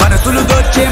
మనసులు దోచే